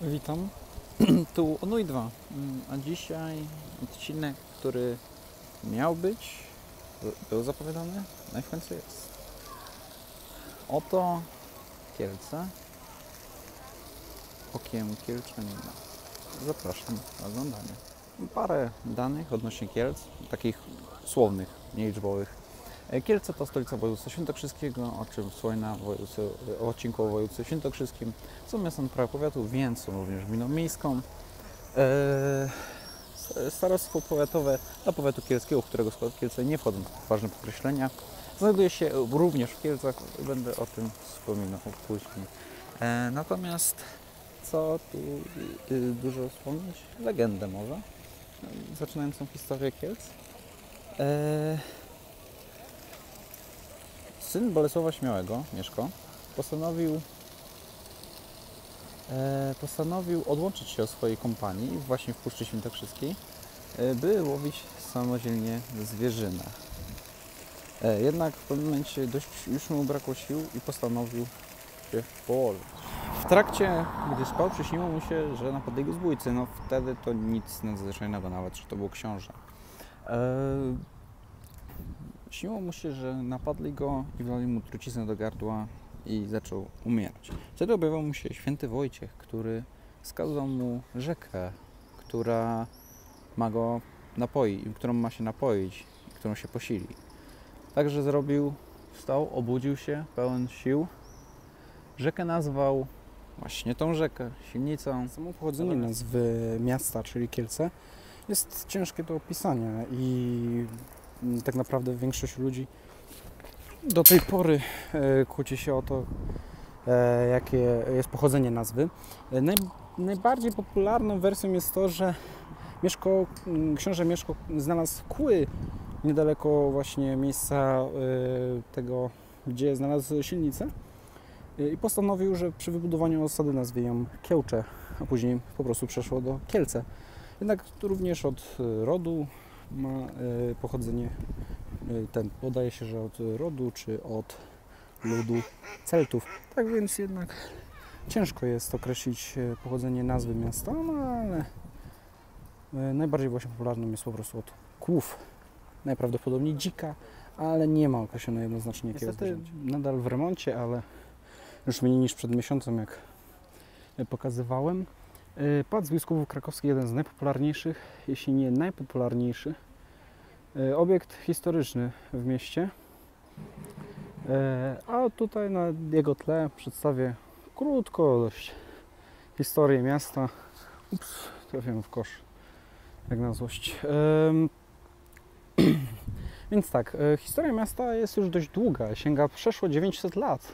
Witam. tu Onui 2. A dzisiaj odcinek, który miał być, był zapowiadany, no i w końcu jest. Oto Kielce. Okiem Kielczanina. Zapraszam na oglądanie. Parę danych odnośnie Kielc, takich słownych, nieliczbowych. E, Kielce to stolica województwa świętokrzyskiego, o czym wspomina województwie- o odcinku o województwie świętokrzyskim. Są miastem prawa powiatu, więc są również gminą miejską. Eee, starostwo powiatowe dla powiatu kielskiego, którego skład Kielce nie wchodzą w ważne podkreślenia. Znajduje się również w Kielcach, będę o tym wspominał później. E, natomiast co tu y, dużo wspomnieć? Legendę może, e, zaczynającą historię Kielc. Syn Bolesława Śmiałego, Mieszko, postanowił e, postanowił odłączyć się od swojej kompanii właśnie w Puszczy Świętokrzyskiej, e, by łowić samodzielnie zwierzynę. E, jednak w pewnym momencie dość już mu brakło sił i postanowił się położyć. W trakcie, gdy spał, przyśniło mu się, że napadli go zbójcy. No wtedy to nic nadzwyczajnego nawet, że to był książę. E, śniło mu się, że napadli go i wlali mu truciznę do gardła i zaczął umierać. Wtedy objawił mu się święty Wojciech, który wskazał mu rzekę, która ma go napoi, którą ma się napoić, którą się posili. Także zrobił, wstał, obudził się, pełen sił. Rzekę nazwał właśnie tą rzekę, silnicą. Samo pochodzenie nazwy miasta, czyli Kielce, jest ciężkie do opisania i tak naprawdę większość ludzi do tej pory e, kłóci się o to, e, jakie jest pochodzenie nazwy. E, Naj, najbardziej popularną wersją jest to, że Mieszko, mm, książę Mieszko znalazł kły niedaleko właśnie miejsca tego, gdzie znalazł silnicę i postanowił, że przy wybudowaniu osady nazwie ją Kiełcze, a później po prostu przeszło do Kielce. Jednak również od rodu ma e, pochodzenie e, ten, podaje się, że od rodu czy od ludu Celtów. Tak więc jednak ciężko jest określić e, pochodzenie nazwy miasta, no ale najbardziej właśnie popularnym jest po prostu od kłów. Najprawdopodobniej dzika, ale nie ma określonej jednoznacznie jakiego Niestety. Nadal w remoncie, ale już mniej niż przed miesiącem, jak pokazywałem. E, Pałac Biskupów Krakowski, jeden z najpopularniejszych, jeśli nie najpopularniejszy e, obiekt historyczny w mieście. E, A tutaj na jego tle przedstawię krótko dość historię miasta. Ups, trafiłem w kosz, jak na złość. Więc tak, historia miasta jest już dość długa, sięga przeszło 900 lat.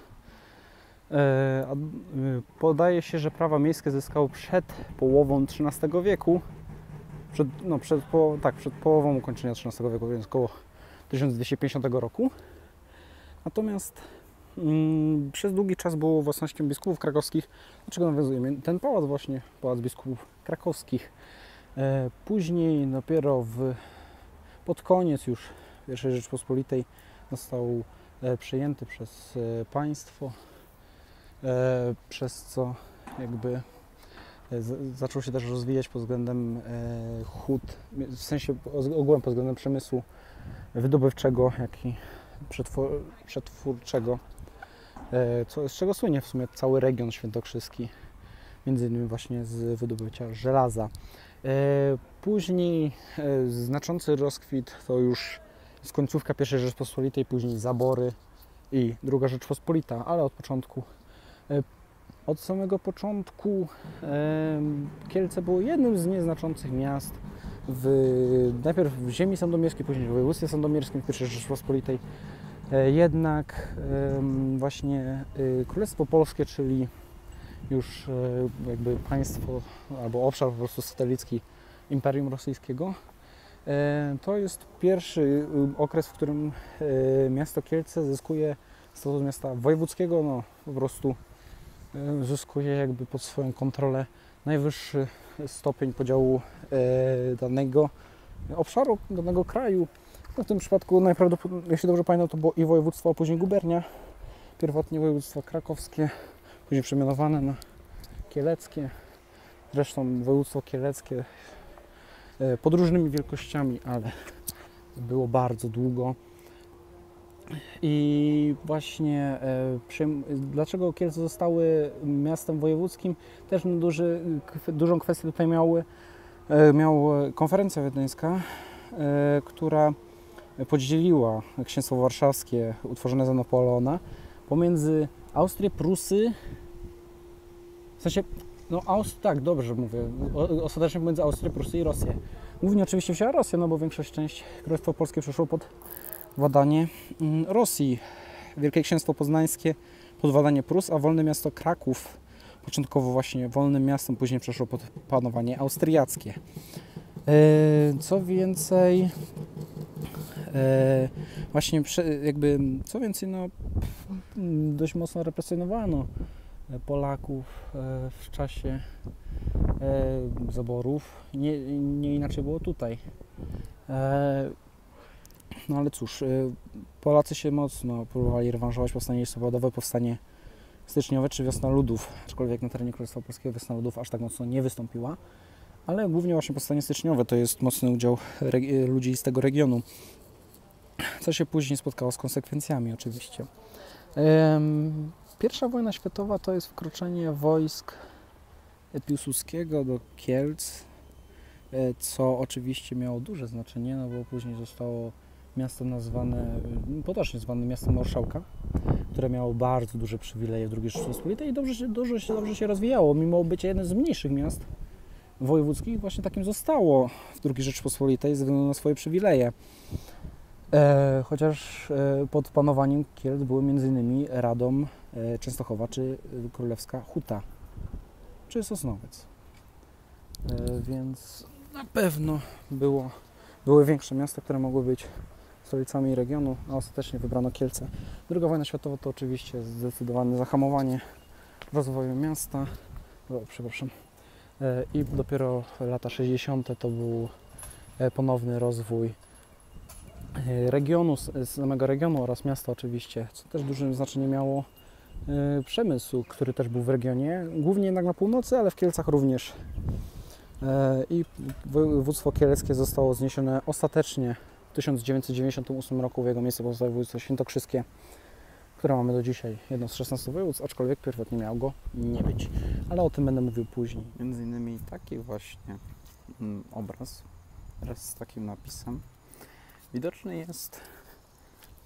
E, y, Podaje się, że prawa miejskie zyskał przed połową XIII wieku. Przed, no, przed, po, tak, przed połową ukończenia XIII wieku, więc około 1250 roku. Natomiast mm, przez długi czas było własnością biskupów krakowskich. Do czego nawiązujemy? Ten pałac właśnie, pałac biskupów krakowskich. E, później dopiero w, pod koniec już I Rzeczpospolitej został e, przejęty przez e, państwo e, przez co jakby e, zaczął się też rozwijać pod względem e, hut, w sensie ogółem pod względem przemysłu wydobywczego, jak i przetwórczego, e, co, z czego słynie w sumie cały region świętokrzyski, między innymi właśnie z wydobycia żelaza. E, Później e, znaczący rozkwit to już z końcówka I Rzeczpospolitej, później zabory i druga Rzeczpospolita, ale od początku e, od samego początku Kielce było jednym z nieznaczących miast w, najpierw w ziemi sandomierskiej, później w województwie sandomierskim w I Rzeczpospolitej. E, Jednak właśnie e, Królestwo Polskie, czyli już e, jakby państwo albo obszar po prostu satelicki Imperium Rosyjskiego, e, to jest pierwszy e, okres, w którym e, miasto Kielce zyskuje status miasta wojewódzkiego, no po prostu e, zyskuje jakby pod swoją kontrolę najwyższy stopień podziału e, danego obszaru, danego kraju. W tym przypadku najprawdopodobniej, jeśli dobrze pamiętam, to było i województwo, a później gubernia. Pierwotnie województwo krakowskie, później przemianowane na kieleckie. Zresztą województwo kieleckie e, pod różnymi wielkościami, ale było bardzo długo. I właśnie e, przyjm- dlaczego Kielce zostały miastem wojewódzkim, też duży, kw- dużą kwestię tutaj miały, e, miał konferencja wiedeńska, e, która podzieliła księstwo warszawskie utworzone za Napoleona pomiędzy Austrię, Prusy, w sensie, no Aust- tak, dobrze mówię, ostatecznie pomiędzy Austrię, Prusy i Rosję. Głównie oczywiście wzięła Rosję, no bo większość część Królestwa Polskie przeszło pod władanie mm, Rosji. Wielkie Księstwo Poznańskie pod władanie Prus, a wolne miasto Kraków, początkowo właśnie wolnym miastem, później przeszło pod panowanie austriackie. E, Co więcej, e, właśnie jakby, co więcej, no dość mocno represjonowano e, Polaków w czasie zaborów. Nie, nie inaczej było tutaj. No ale cóż, e, Polacy się mocno próbowali rewanżować powstanie listopadowe, powstanie styczniowe czy wiosna ludów, aczkolwiek na terenie Królestwa Polskiego wiosna ludów aż tak mocno nie wystąpiła. Ale głównie właśnie powstanie styczniowe to jest mocny udział ludzi z tego regionu, co się później spotkało z konsekwencjami oczywiście. Pierwsza wojna światowa to jest wkroczenie wojsk Piłsudskiego do Kielc, e, co oczywiście miało duże znaczenie, no bo później zostało miasto nazwane, e, potocznie zwane miastem Marszałka, które miało bardzo duże przywileje w II Rzeczypospolitej i dobrze się, dobrze, się, dobrze się rozwijało, mimo bycia jednym z mniejszych miast wojewódzkich, właśnie takim zostało w II Rzeczypospolitej ze względu na swoje przywileje. E, chociaż e, pod panowaniem Kielc były m.in. Radom, e, Częstochowa czy Królewska Huta, czy Sosnowiec. E, więc na pewno było, były większe miasta, które mogły być stolicami regionu, a ostatecznie wybrano Kielce. Druga wojna światowa to oczywiście zdecydowane zahamowanie rozwoju miasta, o, przepraszam, E, i dopiero lata 60. to był e, ponowny rozwój e, regionu, samego regionu oraz miasta oczywiście, co też duże znaczenie miało przemysł, który też był w regionie, głównie jednak na północy, ale w Kielcach również. I województwo kieleckie zostało zniesione ostatecznie 1998 roku w jego miejsce pozostało województwo świętokrzyskie, które mamy do dzisiaj, jedno z 16 województw, aczkolwiek pierwotnie miało go nie być. Ale o tym będę mówił później. Między innymi taki właśnie mm, obraz wraz z takim napisem widoczny jest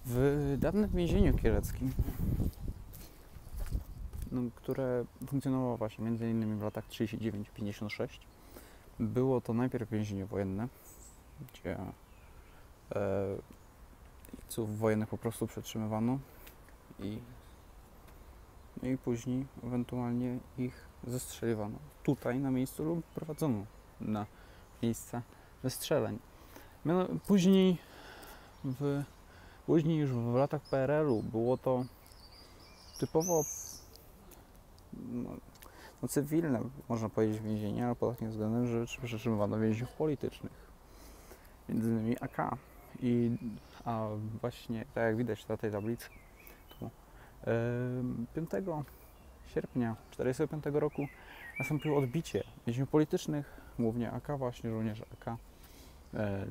w dawnym więzieniu kieleckim, no, które funkcjonowało właśnie między innymi w latach 39-56. Było to najpierw więzienie wojenne, gdzie jeźdźców wojennych po prostu przetrzymywano i, no i później ewentualnie ich zestrzeliwano tutaj na miejscu lub prowadzono na miejsca zestrzeleń. Miano- Później, w, później już w latach PRL-u było to typowo no, no cywilne, można powiedzieć, więzienie, ale pod takim względem, że przetrzymywano więźniów politycznych. Między innymi AK. I, a właśnie, tak jak widać na tej tablicy, tu, em, 5 sierpnia 1945 roku nastąpiło odbicie więźniów politycznych, głównie AK, właśnie żołnierzy AK e,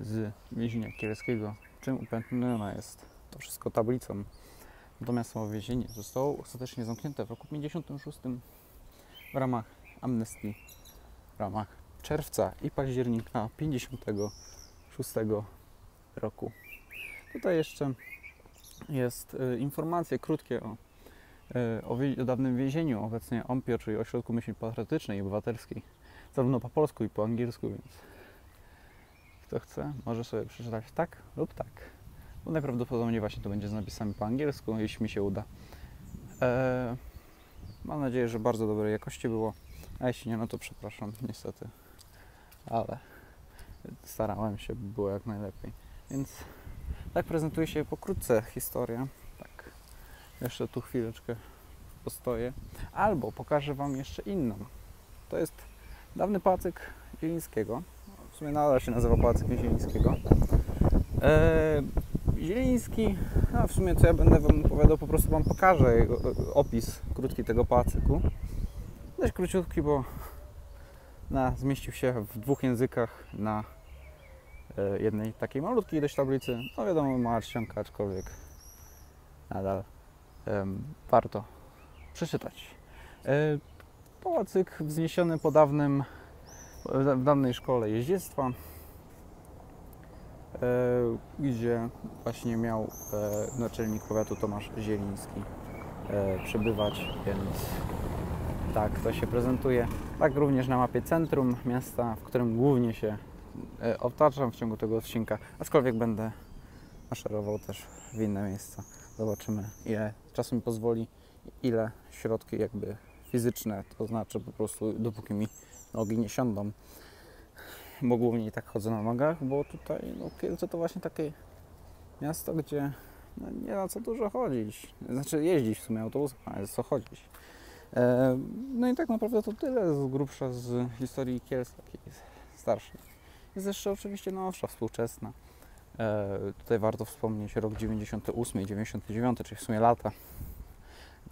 z więzienia kieleckiego, czym upętniona jest to wszystko tablicą. Natomiast samo więzienie zostało ostatecznie zamknięte w roku 56 w ramach amnestii, w ramach czerwca i października 56 roku. Tutaj jeszcze jest e, informacje krótkie o e, o, o dawnym więzieniu, obecnie OMPIO, czyli Ośrodku Myśli Patriotycznej i Obywatelskiej, zarówno po polsku i po angielsku, więc kto chce, może sobie przeczytać tak lub tak. Bo najprawdopodobniej właśnie to będzie z napisami po angielsku, jeśli mi się uda. E, mam nadzieję, że bardzo dobrej jakości było, a jeśli nie, no to przepraszam, niestety, ale starałem się, by było jak najlepiej. Więc tak prezentuje się pokrótce historia. Tak. Jeszcze tu chwileczkę postoję. Albo pokażę Wam jeszcze inną. To jest dawny pałacyk Zielińskiego. W sumie nadal się nazywa pałacyk Zielińskiego. Eee, Zieliński, a w sumie co ja będę Wam opowiadał, po prostu Wam pokażę jego, e, opis krótki tego pałacyku. Dość króciutki, bo na, zmieścił się w dwóch językach na jednej takiej malutkiej dość tablicy. No wiadomo, mała czcionka, aczkolwiek nadal em, warto przeczytać. E, pałacyk wzniesiony po dawnym, w dawnej szkole jeździectwa, e, gdzie właśnie miał e, naczelnik powiatu Tomasz Zieliński e, przebywać, więc tak to się prezentuje. Tak również na mapie centrum miasta, w którym głównie się e, obtaczam w ciągu tego odcinka, aczkolwiek będę maszerował też w inne miejsca. Zobaczymy ile czasu mi pozwoli, ile środki jakby fizyczne, to znaczy po prostu dopóki mi nogi nie siądą, bo głównie i tak chodzę na nogach, bo tutaj no, Kielce to właśnie takie miasto, gdzie no, nie ma co dużo chodzić, znaczy jeździć w sumie autobusem, ale co chodzić. E, No i tak naprawdę to tyle z grubsza z historii Kielc, takiej starszej. Jest jeszcze oczywiście nowsza, współczesna. E, Tutaj warto wspomnieć rok 98 i 99, czyli w sumie lata,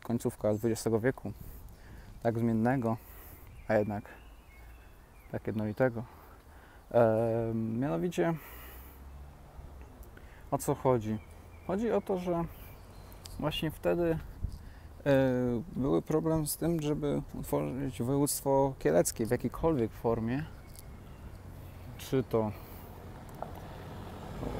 końcówka XX wieku, tak zmiennego, a jednak tak jednolitego. E, Mianowicie o co chodzi? Chodzi o to, że właśnie wtedy e, były problem z tym, żeby utworzyć województwo kieleckie w jakiejkolwiek formie. Czy to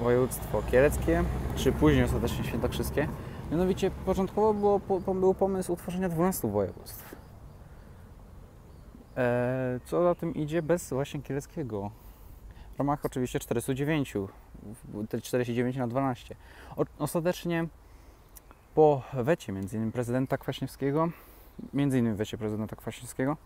województwo kieleckie, czy później ostatecznie świętokrzyskie. Mianowicie początkowo było, po, był pomysł utworzenia 12 województw. E, co za tym idzie bez właśnie kieleckiego. W ramach oczywiście 409, w- te 49 na 12. O, ostatecznie po wecie między innymi prezydenta Kwaśniewskiego, między innymi wecie prezydenta Kwaśniewskiego,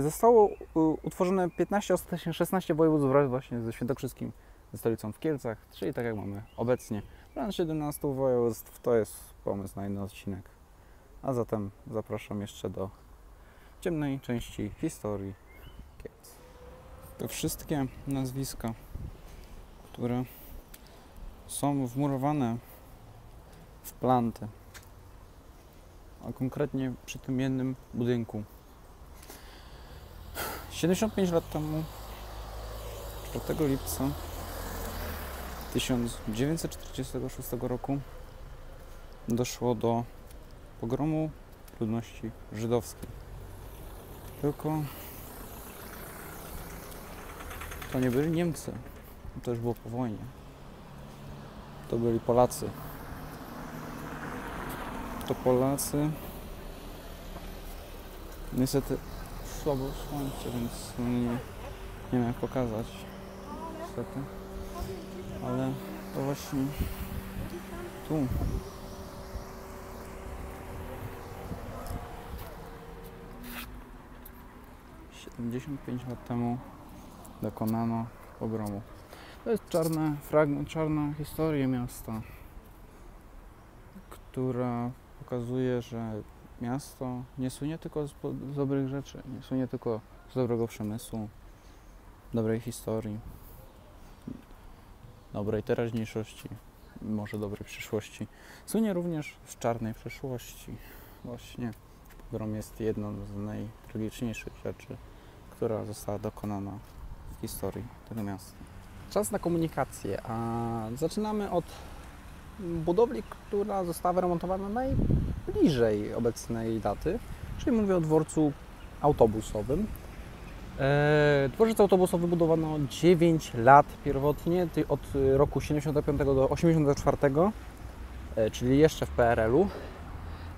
zostało u- utworzone 15, ostatecznie 16 województw wraz właśnie ze Świętokrzyskim, ze stolicą w Kielcach, czyli tak jak mamy obecnie. Plan 17 województw to jest pomysł na inny odcinek. A zatem zapraszam jeszcze do ciemnej części historii Kielc. Te wszystkie nazwiska, które są wmurowane w planty, a konkretnie przy tym jednym budynku. 75 lat temu, 4 lipca 1946 roku, doszło do pogromu ludności żydowskiej. Tylko to nie byli Niemcy, to już było po wojnie. To byli Polacy. To Polacy. Niestety słabo słońce, więc no nie, nie wiem jak pokazać. Niestety. Ale to właśnie tu. Siedemdziesiąt lat temu dokonano pogromu. To jest czarna fragment, czarna historia miasta, która pokazuje, że miasto nie słynie tylko z, z dobrych rzeczy, nie słynie tylko z dobrego przemysłu, dobrej historii, dobrej teraźniejszości, może dobrej przyszłości. Słynie również z czarnej przeszłości. Właśnie pogrom jest jedną z najtragiczniejszych rzeczy, która została dokonana w historii tego miasta. Czas na komunikację, a zaczynamy od budowli, która została wyremontowana najbliżej obecnej daty, czyli mówię o dworcu autobusowym. E, Dworzec autobusowy budowano 9 lat pierwotnie, od e, roku 75 do 84, e, czyli jeszcze w PRL-u.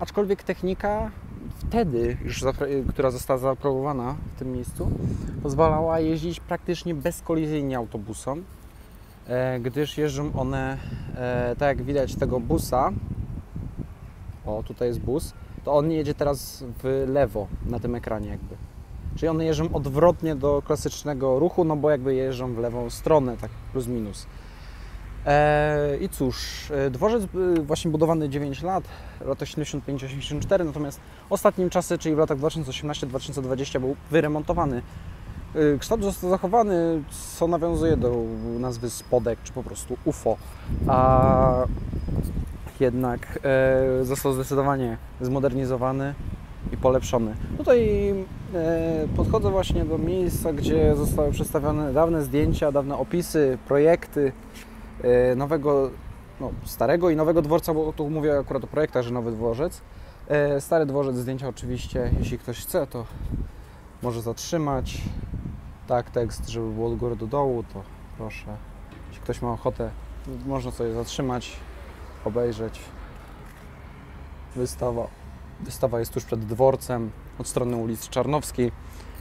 Aczkolwiek technika wtedy, już zapra- która została zaaprobowana w tym miejscu, pozwalała jeździć praktycznie bezkolizyjnie autobusom, e, gdyż jeżdżą one, e, tak jak widać tego busa, o tutaj jest bus, to on jedzie teraz w lewo na tym ekranie jakby. Czyli one jeżdżą odwrotnie do klasycznego ruchu, no bo jakby jeżdżą w lewą stronę, tak plus minus. E, I cóż, e, dworzec e, właśnie budowany 9 lat, lata 75-84, natomiast ostatnim czasy, czyli w latach 2018-2020 był wyremontowany. Kształt został zachowany, co nawiązuje do nazwy spodek, czy po prostu UFO, a jednak e, został zdecydowanie zmodernizowany i polepszony. Tutaj e, podchodzę właśnie do miejsca, gdzie zostały przedstawione dawne zdjęcia, dawne opisy, projekty e, nowego, no, starego i nowego dworca, bo tu mówię akurat o projektach, że nowy dworzec. E, Stary dworzec, zdjęcia oczywiście, jeśli ktoś chce, to może zatrzymać. Tak, tekst, żeby było od góry do dołu, to proszę. Jeśli ktoś ma ochotę, można sobie zatrzymać, obejrzeć. Wystawa. Wystawa jest tuż przed dworcem, od strony ulicy Czarnowskiej,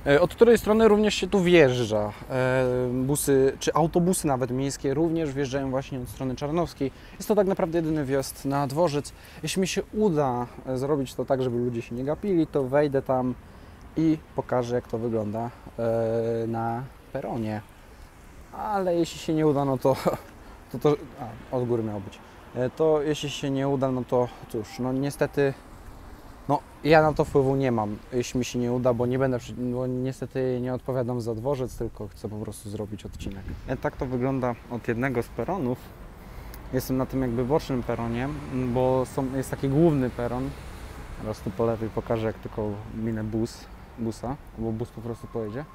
e, od której strony również się tu wjeżdża. E, Busy, czy autobusy nawet miejskie również wjeżdżają właśnie od strony Czarnowskiej. Jest to tak naprawdę jedyny wjazd na dworzec. Jeśli mi się uda e, zrobić to tak, żeby ludzie się nie gapili, to wejdę tam i pokażę, jak to wygląda na peronie. Ale jeśli się nie uda, no to, to, to a, od góry miało być. E, To jeśli się nie uda, no to cóż, no niestety, no ja na to wpływu nie mam, jeśli mi się nie uda, bo nie będę, bo niestety nie odpowiadam za dworzec, tylko chcę po prostu zrobić odcinek. E, Tak to wygląda od jednego z peronów. Jestem na tym jakby bocznym peronie, bo są, jest taki główny peron. Teraz tu po lewej pokażę, jak tylko minę bus, busa, bo bus po prostu pojedzie.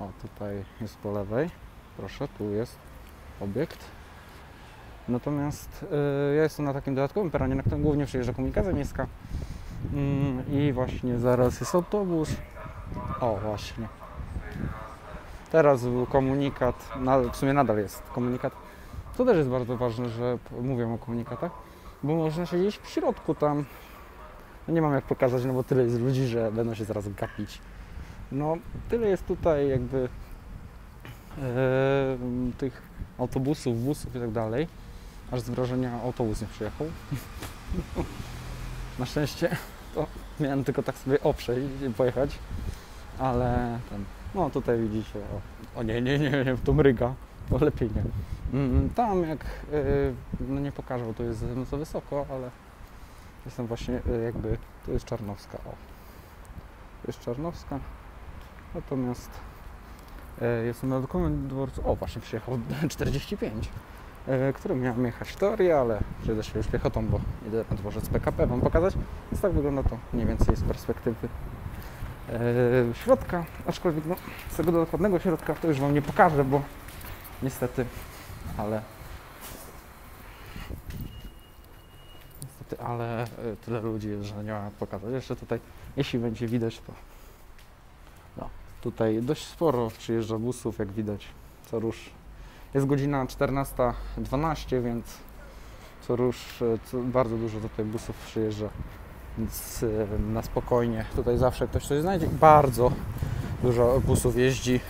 O, tutaj jest po lewej. Proszę, tu jest obiekt. Natomiast y, ja jestem na takim dodatkowym peronie, na którym głównie przyjeżdża komunikacja miejska. Mm, I właśnie zaraz jest autobus. O, właśnie. Teraz był komunikat, na, w sumie nadal jest komunikat. To też jest bardzo ważne, że mówię o komunikatach, bo można siedzieć w środku tam. No nie mam jak pokazać, no bo tyle jest ludzi, że będą się zaraz gapić. No, tyle jest tutaj jakby e, tych autobusów, busów i tak dalej. Aż z wrażenia autobus nie przyjechał. Na szczęście to miałem tylko tak sobie oprzeć i pojechać, ale ten, no tutaj widzicie, o, o nie, nie, nie, nie, to mryga, to lepiej nie. Mm, Tam jak, y, no nie pokażę, bo to jest no za wysoko, ale jestem właśnie y, jakby, to jest Czarnowska, o. To jest Czarnowska, natomiast y, jestem na dokument dworcu, o właśnie przyjechał 45 e, którym miałem jechać teorię, ale przejdę się już piechotą, bo jedę na dworzec PKP Wam pokazać. Więc tak wygląda to mniej więcej z perspektywy e, środka, aczkolwiek no, z tego dokładnego środka to już Wam nie pokażę, bo niestety, ale niestety, ale e, tyle ludzi że nie ma pokazać. Jeszcze tutaj, jeśli będzie widać, to no, tutaj dość sporo przyjeżdża busów, jak widać, co rusz jest godzina 14.12, więc co rusz co, bardzo dużo tutaj busów przyjeżdża. Więc e, na spokojnie tutaj zawsze ktoś coś znajdzie. Bardzo dużo busów jeździ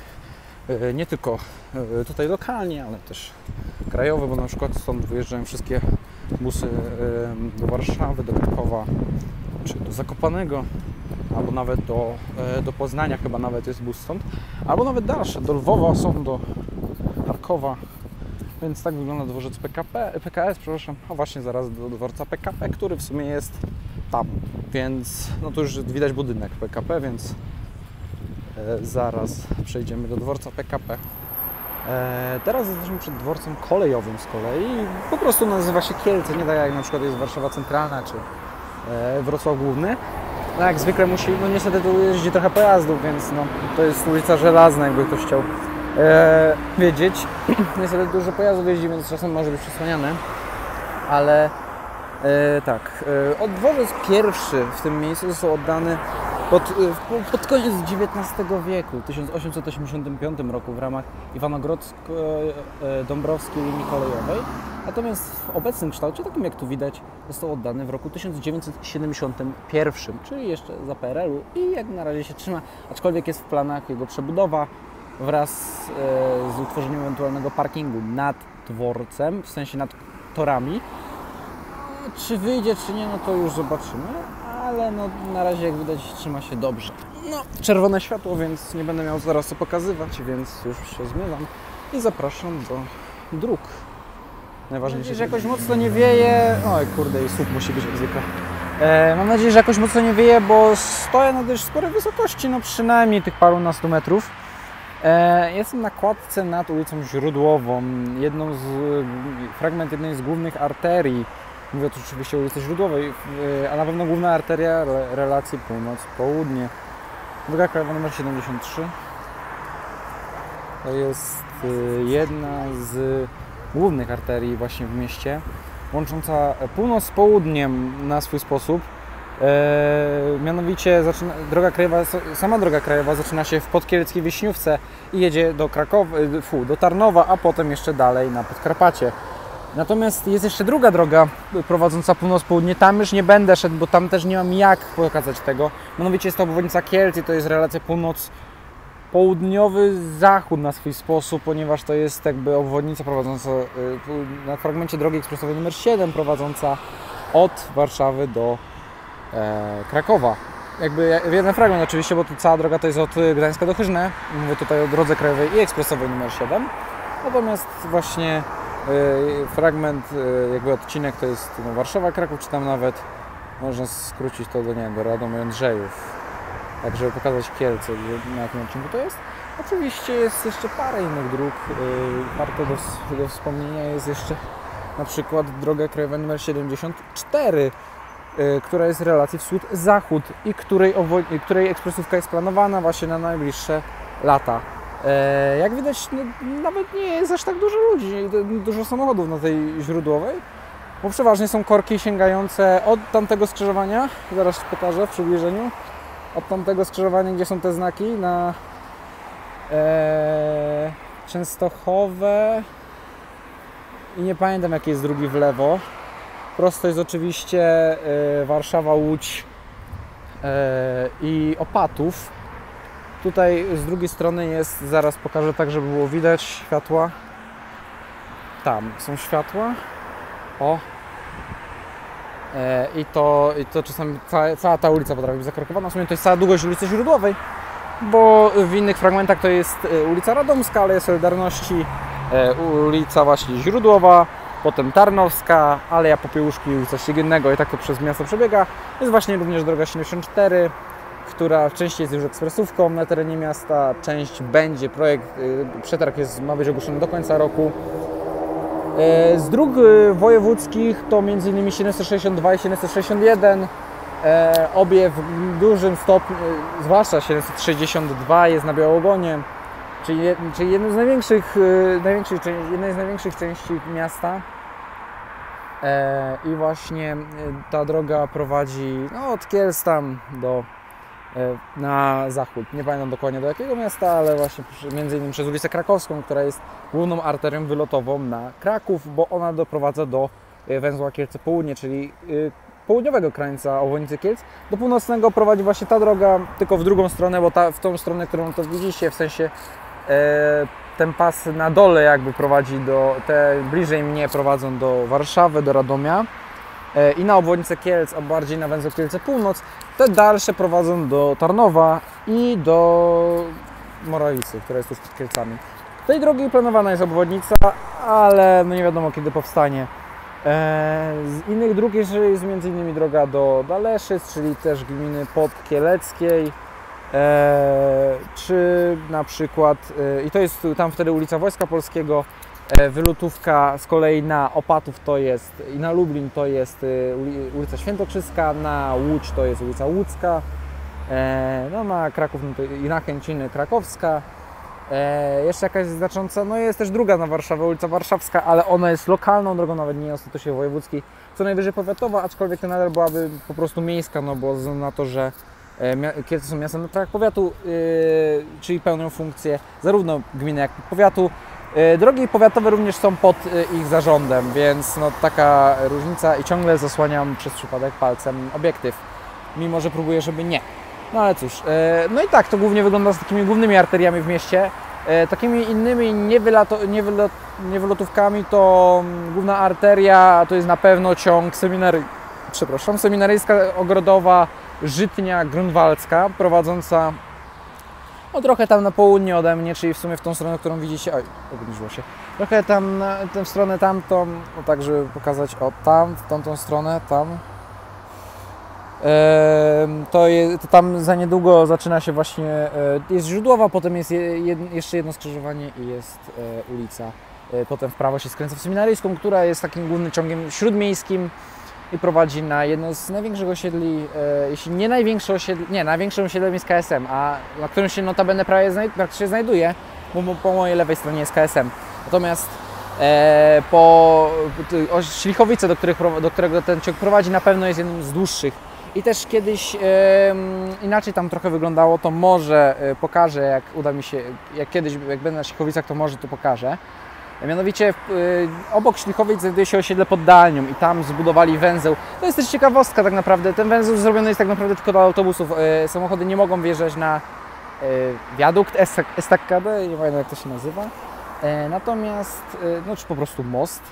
e, nie tylko e, tutaj lokalnie, ale też krajowe, bo na przykład stąd wyjeżdżają wszystkie busy do Warszawy, do Krakowa czy do Zakopanego, albo nawet do, do Poznania chyba nawet jest bus stąd, albo nawet dalsze, do Lwowa są, do Charkowa. Więc tak wygląda dworzec PKP, PKS, przepraszam, a właśnie zaraz do dworca PKP, który w sumie jest tam. Więc no to już widać budynek PKP, więc e, zaraz przejdziemy do dworca PKP. E, teraz jesteśmy przed dworcem kolejowym z kolei. Po prostu nazywa się Kielce, nie tak jak na przykład jest Warszawa Centralna czy e, Wrocław Główny. No jak zwykle musi, no niestety tu jeździ trochę pojazdów, więc no, to jest ulica Żelazna, jakby ktoś chciał e, wiedzieć. Niestety dużo pojazdów jeździ, więc czasem może być przesłaniane. Ale e, tak, e, od pierwszy w tym miejscu został oddany pod, e, pod koniec XIX wieku, w 1885 roku w ramach Iwanogrodzko-Dąbrowskiej linii kolejowej. Natomiast w obecnym kształcie, takim jak tu widać, został oddany w roku 1971, czyli jeszcze za PRL-u i jak na razie się trzyma, aczkolwiek jest w planach jego przebudowa wraz e, z utworzeniem ewentualnego parkingu nad dworcem, w sensie nad torami. Czy wyjdzie, czy nie, no to już zobaczymy, ale no, na razie jak widać trzyma się dobrze. No, czerwone światło, więc nie będę miał zaraz co pokazywać, więc już się zmierzam i zapraszam do dróg. Najważniejsze, że jakoś mocno nie wieje. Oj, kurde, i słup musi być jak zwykle. E, mam nadzieję, że jakoś mocno nie wieje, bo stoję na dość sporej wysokości, no przynajmniej tych parunastu metrów. E, jestem na kładce nad ulicą Źródłową, jedną z, fragment jednej z głównych arterii. Mówię tu oczywiście o ulicy Źródłowej, e, a na pewno główna arteria re- relacji północ-południe. Droga krajowa numer 73 to jest jedna z głównych arterii właśnie w mieście, łącząca północ z południem na swój sposób. E, mianowicie zaczyna, droga krajowa, sama droga krajowa zaczyna się w Podkieleckiej Wiśniówce i jedzie do Krakowa, y, fu, do Tarnowa, a potem jeszcze dalej na Podkarpacie. Natomiast jest jeszcze druga droga prowadząca północ-południe. Tam już nie będę szedł, bo tam też nie mam jak pokazać tego. Mianowicie jest to obwodnica Kielc i to jest relacja północ południowy zachód na swój sposób, ponieważ to jest jakby obwodnica prowadząca na fragmencie drogi ekspresowej numer 7 prowadząca od Warszawy do e, Krakowa. Jakby jeden fragment oczywiście, bo tu cała droga to jest od Gdańska do Chyżne. Mówię tutaj o drodze krajowej i ekspresowej numer 7. Natomiast właśnie y, fragment, y, jakby odcinek to jest no, Warszawa, Kraków, czy tam nawet można skrócić to do, nie wiem, do Radomiu Andrzejów tak żeby pokazać Kielce, na jakim odcinku to jest. Oczywiście jest jeszcze parę innych dróg, warte do, do wspomnienia jest jeszcze na przykład droga krajowa nr 74, yy, która jest w relacji wschód-zachód i której, której ekspresówka jest planowana właśnie na najbliższe lata. Yy, jak widać, no, nawet nie jest aż tak dużo ludzi, dużo samochodów na tej źródłowej, bo przeważnie są korki sięgające od tamtego skrzyżowania, zaraz pokażę w przybliżeniu, od tamtego skrzyżowania, gdzie są te znaki na e, Częstochowe i nie pamiętam jaki jest drugi w lewo. Prosto jest oczywiście e, Warszawa, Łódź e, i Opatów. Tutaj z drugiej strony jest, zaraz pokażę tak, żeby było widać światła. Tam są światła. O, E, I to, i to czasami cała, cała ta ulica potrafi być zakorkowana. W sumie to jest cała długość ulicy Źródłowej, bo w innych fragmentach to jest ulica Radomska, ale jest Solidarności, ulica właśnie Źródłowa, potem Tarnowska, Aleja Popiełuszki, ulica Ściegiennego i tak to przez miasto przebiega. Jest właśnie również droga 74, która w części jest już ekspresówką na terenie miasta, część będzie, projekt, przetarg jest, ma być ogłoszony do końca roku. E, z dróg e, wojewódzkich to m.in. 762 i 761. E, obie w dużym stopniu, zwłaszcza 762 jest na Białogonie, czyli, czyli jednym z największych, największych, jednej z największych części miasta. I właśnie ta droga prowadzi no, od Kielc tam do E, na zachód. Nie pamiętam dokładnie do jakiego miasta, ale właśnie między innymi przez ulicę Krakowską, która jest główną arterią wylotową na Kraków, bo ona doprowadza do e, węzła Kielce Południe, czyli e, południowego krańca obwodnicy Kielc. Do północnego prowadzi właśnie ta droga, tylko w drugą stronę, bo ta, w tą stronę, którą to widzicie, w sensie ten pas na dole jakby prowadzi do, te bliżej mnie prowadzą do Warszawy, do Radomia i na obwodnicę Kielc, a bardziej na węzeł Kielce Północ te dalsze prowadzą do Tarnowa i do Morawicy, która jest tuż przed Kielcami. Tej drogi planowana jest obwodnica, ale no nie wiadomo kiedy powstanie. E, z innych dróg jest m.in. droga do Daleszyc, czyli też gminy Podkieleckiej, e, czy na przykład, e, i to jest tam wtedy ulica Wojska Polskiego, E, wylotówka z kolei na Opatów to jest i na Lublin to jest e, ulica Świętokrzyska, na Łódź to jest ulica Łódzka, e, no na Kraków no to i na Chęciny Krakowska. Jeszcze jakaś znacząca, no jest też druga na Warszawę, ulica Warszawska, ale ona jest lokalną drogą, nawet nie o statusie wojewódzkiej, co najwyżej powiatowa, aczkolwiek to nadal byłaby po prostu miejska, no bo na to, że Kielce są miastem na prawach powiatu, czyli pełnią funkcję zarówno gminy, jak i powiatu. E, drogi powiatowe również są pod e, ich zarządem, więc no, taka różnica i ciągle zasłaniam przez przypadek palcem obiektyw, mimo że próbuję, żeby nie. No ale cóż, e, no i tak to głównie wygląda z takimi głównymi arteriami w mieście. Takimi innymi niewylotówkami to mm, główna arteria to jest na pewno ciąg seminary, przepraszam, seminaryjska ogrodowa Żytnia Grunwaldzka prowadząca no trochę tam na południe ode mnie, czyli w sumie w tą stronę, którą widzicie, oj, obniżyło się, trochę tam na tę stronę tamtą, no tak żeby pokazać, o tam, w tamtą stronę, tam, to, je, to, tam za niedługo zaczyna się właśnie, e, jest źródłowa, potem jest jed, jeszcze jedno skrzyżowanie i jest e, ulica. E, potem w prawo się skręca w Seminaryjską, która jest takim głównym ciągiem śródmiejskim i prowadzi na jedno z największych osiedli, e, jeśli nie największe osiedle, nie, największe osiedle jest KSM, a na którym się notabene prawie znaj, praktycznie znajduje, bo po mojej lewej stronie jest KSM. Natomiast e, po Ślichowice, do, których, do którego ten ciąg prowadzi, na pewno jest jednym z dłuższych. I też kiedyś em, inaczej tam trochę wyglądało, to może e, pokażę, jak uda mi się, jak kiedyś, jak będę na Ślichowicach, to może to pokażę. Mianowicie y, obok Ślichowic znajduje się osiedle Poddalnią i tam zbudowali węzeł. To jest też ciekawostka tak naprawdę. Ten węzeł zrobiony jest tak naprawdę tylko do autobusów. Y, samochody nie mogą wjeżdżać na y, wiadukt estak- estakadę, nie pamiętam jak to się nazywa. E, natomiast, no czy po prostu most,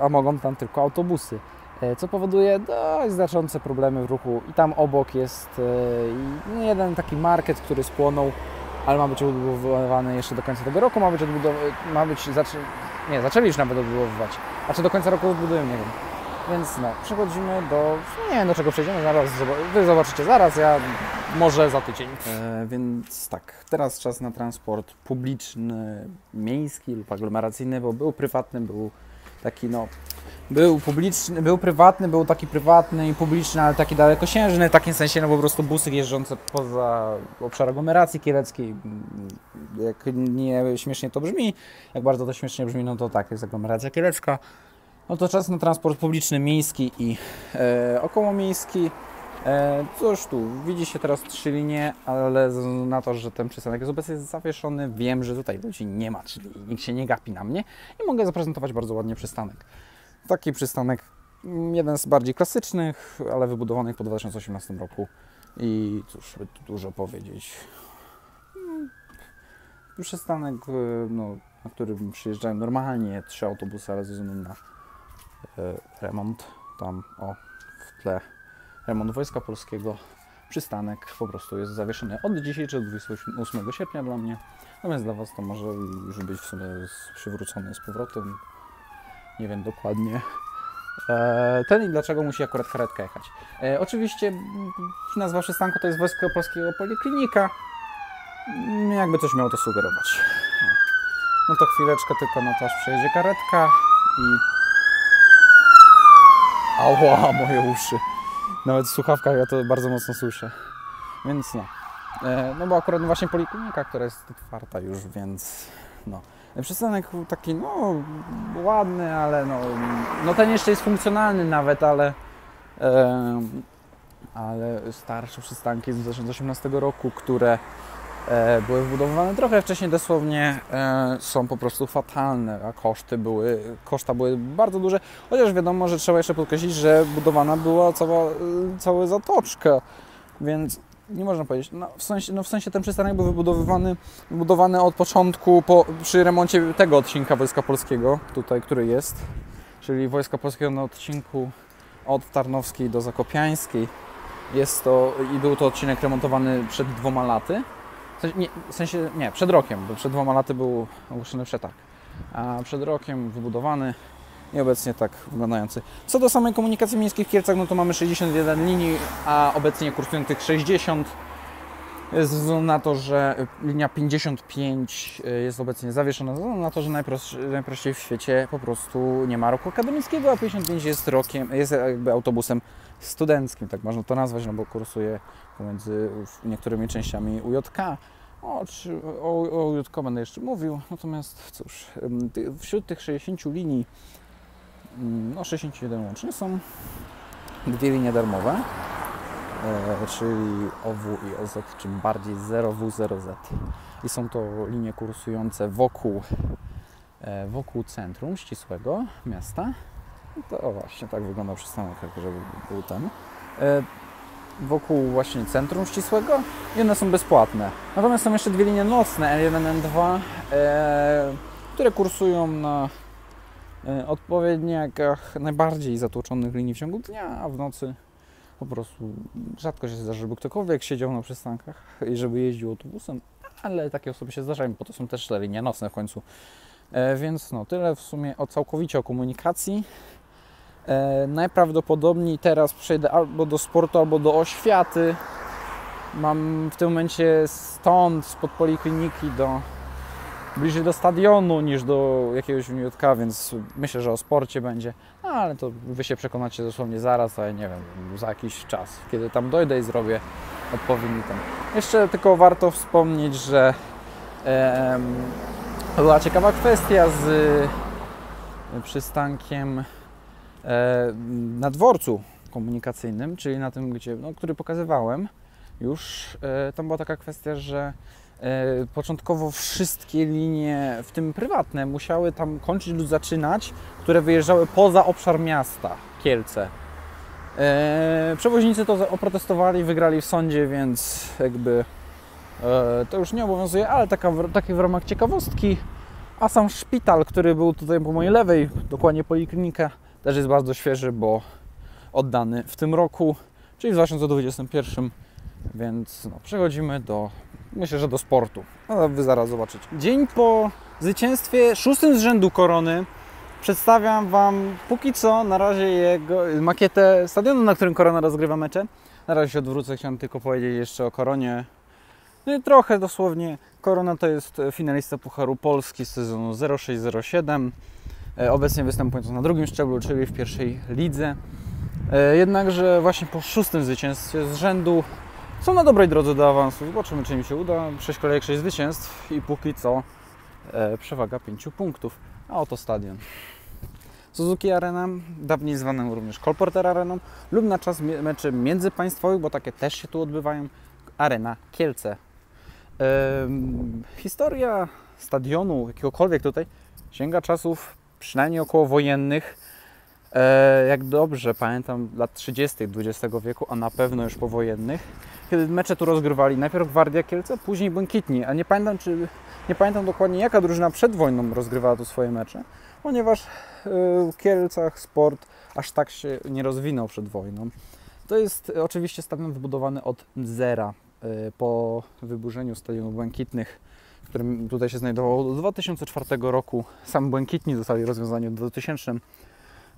a mogą tam tylko autobusy. E, co powoduje dość znaczące problemy w ruchu. I tam obok jest jeden taki market, który spłonął ale ma być odbudowywany jeszcze do końca tego roku, ma być odbudowany, ma być, zaczę... nie, zaczęli już nawet odbudowywać, a czy do końca roku odbudują, nie wiem. Więc no, przechodzimy do, nie wiem do czego przejdziemy, zaraz, wy zobaczycie zaraz, ja może za tydzień. E, więc tak, teraz czas na transport publiczny, miejski lub aglomeracyjny, bo był prywatny, był taki no, był publiczny, był prywatny, był taki prywatny i publiczny, ale taki dalekosiężny, w takim sensie, no po prostu busy jeżdżące poza obszar aglomeracji kieleckiej. Jak nie śmiesznie to brzmi, jak bardzo to śmiesznie brzmi, no to tak, jest aglomeracja kielecka. No to czas na transport publiczny, miejski i e, okołomiejski. E, cóż tu, widzi się teraz trzy linie, ale ze względu na to, że ten przystanek jest obecnie zawieszony, wiem, że tutaj ludzi nie ma, czyli nikt się nie gapi na mnie i mogę zaprezentować bardzo ładnie przystanek. Taki przystanek, jeden z bardziej klasycznych, ale wybudowanych po 2018 roku. I cóż, by tu dużo powiedzieć. Mm, Przystanek, y, no, na którym przyjeżdżają normalnie trzy autobusy, ale ze względu na e, remont, tam o w tle remont Wojska Polskiego, przystanek po prostu jest zawieszony od dzisiejszego 28 sierpnia dla mnie. Natomiast dla Was to może już być w sumie przywrócony z powrotem. Nie wiem dokładnie. E, ten i dlaczego musi akurat karetka jechać. E, oczywiście nazwa przystanku to jest Wojsko Polskiego Poliklinika. Mm, Jakby coś miało to sugerować. No to chwileczkę tylko na to aż przejedzie karetka i... Ała, moje uszy. Nawet w słuchawkach ja to bardzo mocno słyszę. Więc no. E, no bo akurat właśnie poliklinika, która jest otwarta już, więc no. Przystanek taki, no, ładny, ale no, no ten jeszcze jest funkcjonalny nawet, ale em, ale starsze przystanki z 2018 roku, które e, były wbudowywane trochę wcześniej dosłownie, e, są po prostu fatalne, a koszty były, koszta były bardzo duże, chociaż wiadomo, że trzeba jeszcze podkreślić, że budowana była cała, e, cała zatoczka, więc nie można powiedzieć, no w sensie, no w sensie ten przystanek był wybudowywany, budowany od początku po, przy remoncie tego odcinka Wojska Polskiego, tutaj, który jest, czyli Wojska Polskiego na odcinku od Tarnowskiej do Zakopiańskiej. Jest to i był to odcinek remontowany przed dwoma laty. W sensie, nie, w sensie nie, przed rokiem, bo przed dwoma laty był ogłoszony przetarg. A przed rokiem wybudowany i obecnie tak wyglądający. Co do samej komunikacji miejskiej w Kielcach, no to mamy 61 linii, a obecnie kursują tych 60. Ze względu na to, że linia 55 jest obecnie zawieszona, ze względu na to, że najprościej, najprościej w świecie po prostu nie ma roku akademickiego, a 55 jest rokiem, jest jakby autobusem studenckim, tak można to nazwać, no bo kursuje pomiędzy niektórymi częściami UJK. O, czy, o, o UJK będę jeszcze mówił, natomiast cóż, wśród tych 60 linii, no 61 łącznie, są dwie linie darmowe, e, czyli OW i OZ, czym bardziej 0W0Z. I są to linie kursujące wokół, e, wokół centrum ścisłego miasta. To właśnie tak wygląda przystanek, żeby był ten. E, wokół właśnie centrum ścisłego i one są bezpłatne. Natomiast są jeszcze dwie linie nocne, N1, N2, e, które kursują na odpowiednikach najbardziej zatłoczonych linii w ciągu dnia, a w nocy po prostu rzadko się zdarza, żeby ktokolwiek siedział na przystankach i żeby jeździł autobusem, ale takie osoby się zdarzają, bo to są też te linie nocne w końcu. E, więc no, tyle w sumie o całkowicie o komunikacji. E, najprawdopodobniej teraz przejdę albo do sportu, albo do oświaty. Mam w tym momencie stąd, spod polikliniki do bliżej do stadionu niż do jakiegoś WJK, więc myślę, że o sporcie będzie. No, ale to Wy się przekonacie dosłownie zaraz, a ja nie wiem, za jakiś czas, kiedy tam dojdę i zrobię odpowiedni ten. Jeszcze tylko warto wspomnieć, że była ciekawa kwestia z e, przystankiem e, na dworcu komunikacyjnym, czyli na tym, gdzie, no, który pokazywałem już. E, tam była taka kwestia, że początkowo wszystkie linie, w tym prywatne, musiały tam kończyć lub zaczynać, które wyjeżdżały poza obszar miasta Kielce. E, przewoźnicy to oprotestowali, wygrali w sądzie, więc jakby e, to już nie obowiązuje, ale taka, takie w ramach ciekawostki. A sam szpital, który był tutaj po mojej lewej, dokładnie poliklinika, też jest bardzo świeży, bo oddany w tym roku, czyli w 2021, więc no, przechodzimy do, myślę, że do sportu. No, wy zaraz zobaczycie. Dzień po zwycięstwie szóstym z rzędu korony przedstawiam Wam póki co na razie jego makietę stadionu, na którym korona rozgrywa mecze. Na razie się odwrócę, chciałem tylko powiedzieć jeszcze o koronie. No i trochę dosłownie. Korona to jest finalista Pucharu Polski z sezonu 06-07. E, Obecnie występując na drugim szczeblu, czyli w pierwszej lidze. E, Jednakże właśnie po szóstym zwycięstwie z rzędu są na dobrej drodze do awansu. Zobaczymy, czy im się uda. 6 kolejek, 6 zwycięstw i póki co e, przewaga 5 punktów. A oto stadion. Suzuki Arena, dawniej zwaną również Colporter Areną lub na czas meczy międzypaństwowych, bo takie też się tu odbywają, Arena Kielce. Em, historia stadionu, jakiegokolwiek tutaj, sięga czasów przynajmniej okołowojennych. E, jak dobrze pamiętam, lat 30. XX wieku, a na pewno już powojennych, kiedy mecze tu rozgrywali najpierw Gwardia Kielce, później Błękitni, a nie pamiętam, czy, nie pamiętam dokładnie jaka drużyna przed wojną rozgrywała tu swoje mecze, ponieważ e, w Kielcach sport aż tak się nie rozwinął przed wojną. To jest e, oczywiście stadion wybudowany od zera e, po wyburzeniu stadionów błękitnych, w którym tutaj się znajdowało do 2004 roku. Sam błękitni zostali rozwiązani w 2000.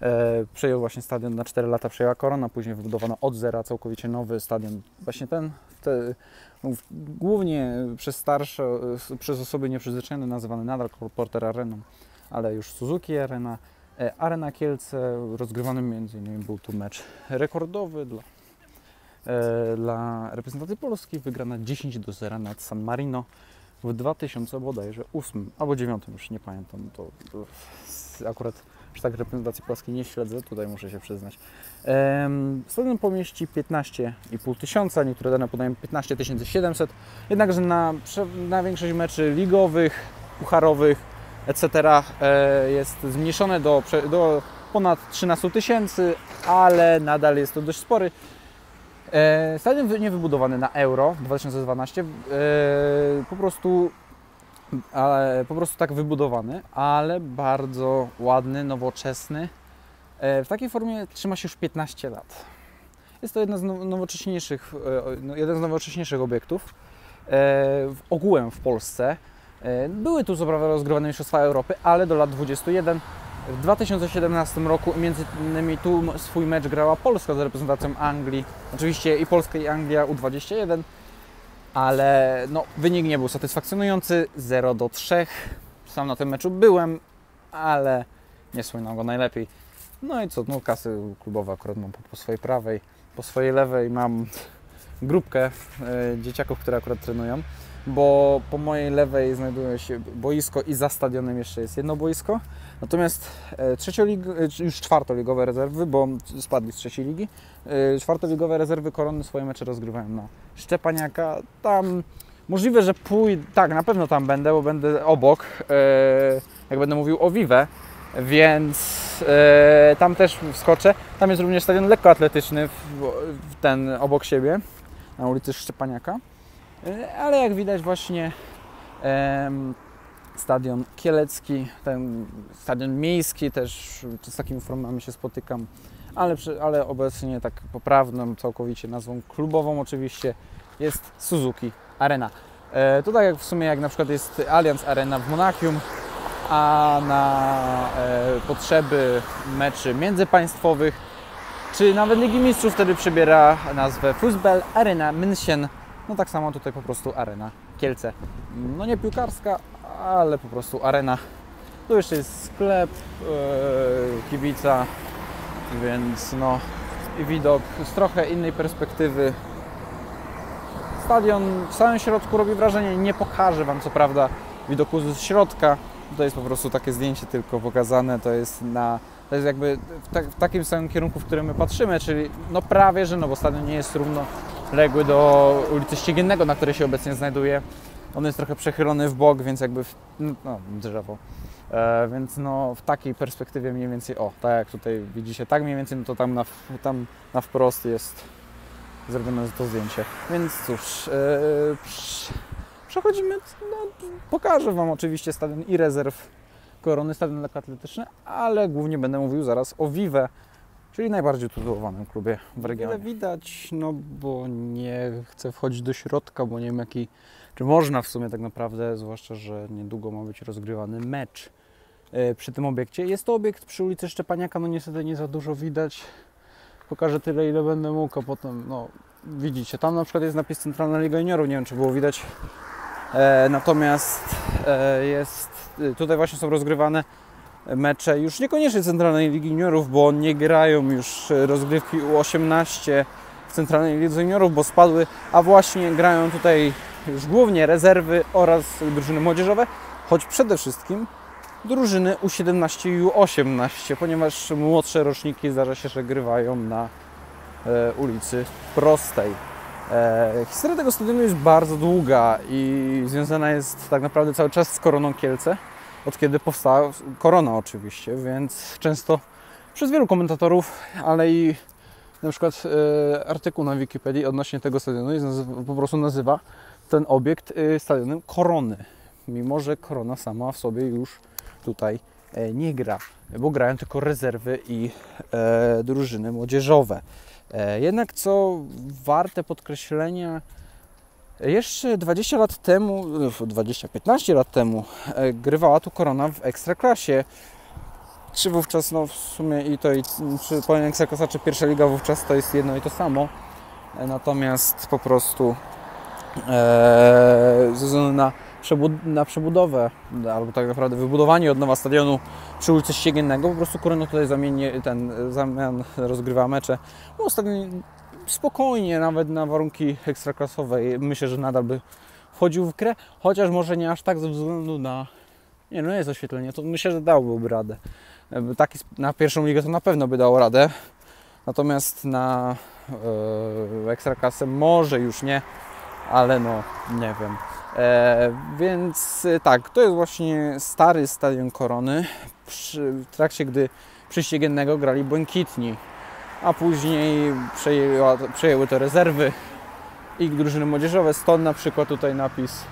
E, przejął właśnie stadion na 4 lata, przejęła Korona, później wybudowano od zera całkowicie nowy stadion. Właśnie ten, te, mów, głównie przez starsze, e, przez osoby nieprzyzwyczajone nazywany nadal Porter Areną, ale już Suzuki Arena. E, Arena Kielce, rozgrywany innymi był tu mecz rekordowy dla, dla reprezentacji Polski, wygrana 10 do 0 nad San Marino w 2000 bodajże 8 albo 9, już nie pamiętam, to, to akurat już tak reprezentacji polskiej nie śledzę, tutaj muszę się przyznać. Stadion pomieści 15,5 tysiąca, niektóre dane podają 15 700, jednakże na, na większość meczy ligowych, pucharowych, etc. e, jest zmniejszone do, do ponad 13 tysięcy, ale nadal jest to dość spory. E, Stadion wy- nie wybudowany na Euro 2012, e, po prostu ale po prostu tak wybudowany, ale bardzo ładny, nowoczesny. E, W takiej formie trzyma się już 15 lat. Jest to jeden z now- nowocześniejszych, e, no, jeden z nowocześniejszych obiektów e, w- ogółem w Polsce. Były tu co prawda rozgrywane Mistrzostwa Europy, ale do lat 21. W 2017 roku między innymi tu swój mecz grała Polska z reprezentacją Anglii. Oczywiście i Polska i Anglia U21 ale no, wynik nie był satysfakcjonujący 0 do 3. Sam na tym meczu byłem, ale nie wspominam go najlepiej. No i co, no kasy klubowe akurat mam po, po swojej prawej, po swojej lewej mam grupkę e, dzieciaków, które akurat trenują, bo po mojej lewej znajduje się boisko i za stadionem jeszcze jest jedno boisko. Natomiast e, trzeciolig- e, już czwartoligowe rezerwy, bo spadli z trzeciej ligi, e, czwartoligowe rezerwy Korony swoje mecze rozgrywają na Szczepaniaka. Tam możliwe, że pójdę, tak, na pewno tam będę, bo będę obok, jak będę mówił o Vive, więc tam też wskoczę. Tam jest również stadion lekkoatletyczny, ten obok siebie, na ulicy Szczepaniaka. Ale jak widać właśnie stadion kielecki, ten stadion miejski też, z takimi formami się spotykam, ale, ale obecnie tak poprawną całkowicie nazwą klubową oczywiście jest Suzuki Arena. E, to tak jak w sumie jak na przykład jest Allianz Arena w Monachium, a na e, potrzeby meczy międzypaństwowych, czy nawet Ligi Mistrzów wtedy przybiera nazwę Fußball Arena München. No tak samo tutaj po prostu Arena Kielce. No nie piłkarska, ale po prostu arena. Tu jeszcze jest sklep, yy, kibica, więc no i widok z trochę innej perspektywy. Stadion w samym środku robi wrażenie, nie pokażę Wam co prawda widoku z środka, to jest po prostu takie zdjęcie tylko pokazane, to jest na to jest jakby w, w, takim samym kierunku, w którym my patrzymy, czyli no prawie, że no bo stadion nie jest równoległy do ulicy Ściegiennego, na której się obecnie znajduje. On jest trochę przechylony w bok, więc jakby, w, no, no drzewo. E, więc no w takiej perspektywie mniej więcej, o, tak jak tutaj widzicie, tak mniej więcej, no to tam na, tam na wprost jest zrobione to zdjęcie. Więc cóż, e, przechodzimy, no, pokażę Wam oczywiście stadion i rezerw Korony, stadion lekkoatletyczny, ale głównie będę mówił zaraz o Vive, czyli najbardziej tytułowanym klubie w regionie. Wiele widać, no bo nie chcę wchodzić do środka, bo nie wiem jaki, czy można w sumie tak naprawdę, zwłaszcza, że niedługo ma być rozgrywany mecz e, przy tym obiekcie. Jest to obiekt przy ulicy Szczepaniaka, no niestety nie za dużo widać. Pokażę tyle, ile będę mógł, a potem, no widzicie, tam na przykład jest napis Centralna Liga Juniorów, nie wiem, czy było widać. E, natomiast e, jest, tutaj właśnie są rozgrywane mecze już niekoniecznie Centralnej Ligi Juniorów, bo nie grają już rozgrywki U18 w Centralnej Lidze Juniorów, bo spadły, a właśnie grają tutaj już głównie rezerwy oraz drużyny młodzieżowe, choć przede wszystkim drużyny U17 i U18, ponieważ młodsze roczniki zdarza się, że grywają na e, ulicy Prostej. E, historia tego stadionu jest bardzo długa i związana jest tak naprawdę cały czas z Koroną Kielce, od kiedy powstała Korona oczywiście, więc często przez wielu komentatorów, ale i na przykład e, artykuł na Wikipedii odnośnie tego stadionu jest po prostu nazywa ten obiekt e, stadionem Korony, mimo że Korona sama w sobie już tutaj e, nie gra, bo grają tylko rezerwy i drużyny młodzieżowe. Jednak co warte podkreślenia, jeszcze 20 lat temu, 20-15 lat temu e, grywała tu Korona w Ekstraklasie. Czy wówczas, no w sumie i to, i, czy powiem Ekstraklasa, czy pierwsza liga wówczas to jest jedno i to samo. E, natomiast po prostu e, ze względu na, przebud na przebudowę, albo tak naprawdę wybudowanie od nowa stadionu przy ulicy Ściegiennego, po prostu Korona tutaj zamiennie, ten zamian rozgrywa mecze. No, spokojnie, nawet na warunki ekstraklasowe. Myślę, że nadal by wchodził w grę, chociaż może nie aż tak ze względu na. Nie, no jest oświetlenie, to myślę, że dałby radę. Taki na pierwszą ligę to na pewno by dał radę. Natomiast na yy, ekstraklasę może już nie, ale no nie wiem. E, więc tak, to jest właśnie stary stadion Korony, przy, w trakcie gdy przy Ściegiennego grali Błękitni a później przejęła, przejęły to rezerwy i drużyny młodzieżowe. Stąd na przykład tutaj napis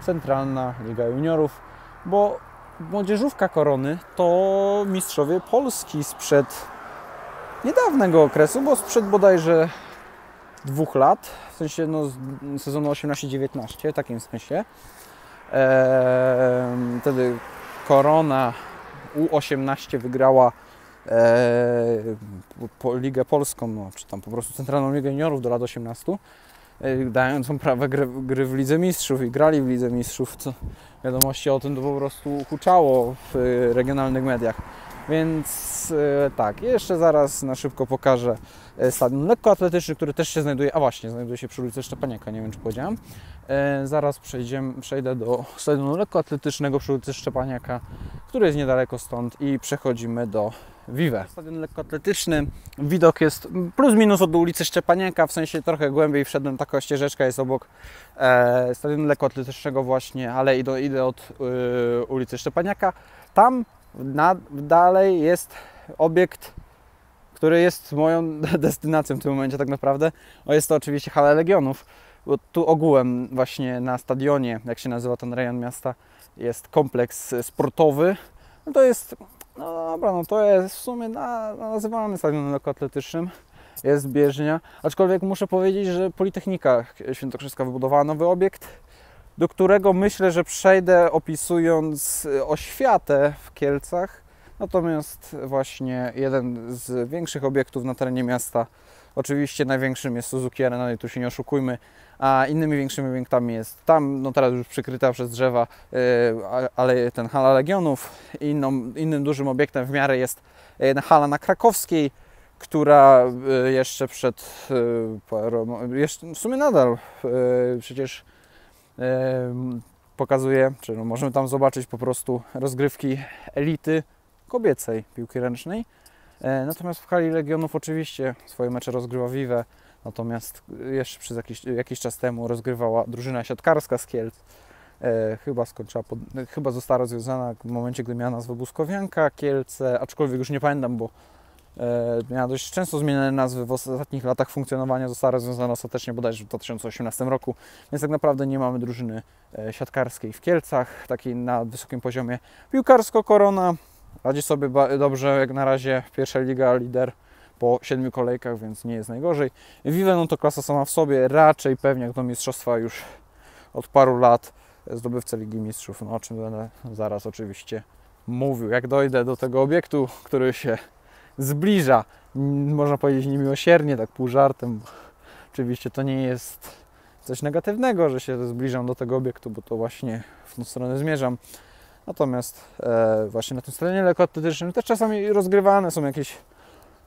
Centralna Liga Juniorów, bo młodzieżówka Korony to mistrzowie Polski sprzed niedawnego okresu, bo sprzed bodajże dwóch lat, w sensie no, sezonu 18-19, w takim sensie. Eee, wtedy Korona U18 wygrała po, Ligę Polską, no, czy tam po prostu Centralną Ligę Juniorów do lat 18, e, dając prawo gry, gry, w Lidze Mistrzów i grali w Lidze Mistrzów, co wiadomości o tym to po prostu huczało w e, regionalnych mediach. Więc e, tak, jeszcze zaraz na szybko pokażę e, stadion lekkoatletyczny, który też się znajduje, a właśnie, znajduje się przy ulicy Szczepaniaka, nie wiem czy powiedziałem. E, zaraz przejdziemy, przejdę do stadionu lekkoatletycznego przy ulicy Szczepaniaka, który jest niedaleko stąd i przechodzimy do Vive. Stadion lekkoatletyczny, widok jest plus minus od ulicy Szczepaniaka, w sensie trochę głębiej wszedłem, taka ścieżeczka jest obok e, stadionu lekkoatletycznego właśnie, ale idę, idę od y, ulicy Szczepaniaka. Tam dalej jest obiekt, który jest moją destynacją w tym momencie tak naprawdę. O, jest to oczywiście Hala Legionów, bo tu ogółem właśnie na stadionie, jak się nazywa ten rejon miasta, jest kompleks sportowy. No to jest, no dobra, no to jest w sumie na, nazywany stadionem lekkoatletycznym. Jest bieżnia, aczkolwiek muszę powiedzieć, że Politechnika Świętokrzyska wybudowała nowy obiekt, do którego myślę, że przejdę opisując oświatę w Kielcach. Natomiast właśnie jeden z większych obiektów na terenie miasta Oczywiście największym jest Suzuki Arena, i tu się nie oszukujmy, a innymi większymi obiektami jest tam, no teraz już przykryta przez drzewa, yy, ale ten hala Legionów. Inną, innym dużym obiektem w miarę jest yy, hala na Krakowskiej, która yy, jeszcze przed, w sumie nadal przecież pokazuje, czy no możemy tam zobaczyć po prostu rozgrywki elity kobiecej piłki ręcznej. E, natomiast w hali Legionów oczywiście swoje mecze rozgrywa Vive, natomiast jeszcze przez jakiś, jakiś czas temu rozgrywała drużyna siatkarska z Kielc. E, chyba skończyła, pod, chyba została rozwiązana w momencie, gdy miała nazwę Buskowianka, Kielce, aczkolwiek już nie pamiętam, bo e, miała dość często zmieniane nazwy w ostatnich latach funkcjonowania, została rozwiązana ostatecznie bodajże w 2018 roku, więc tak naprawdę nie mamy drużyny e, siatkarskiej w Kielcach, takiej na wysokim poziomie. Piłkarsko Korona Radzi sobie dobrze jak na razie pierwsza liga lider po siedmiu kolejkach, więc nie jest najgorzej. Vive no to klasa sama w sobie, raczej pewnie jak do mistrzostwa już od paru lat zdobywca Ligi Mistrzów, no o czym będę zaraz oczywiście mówił. Jak dojdę do tego obiektu, który się zbliża, można powiedzieć niemiłosiernie, tak pół żartem. Oczywiście to nie jest coś negatywnego, że się zbliżam do tego obiektu, bo to właśnie w tą stronę zmierzam. Natomiast e, właśnie na tym stadionie lekkoatletycznym też czasami rozgrywane są jakieś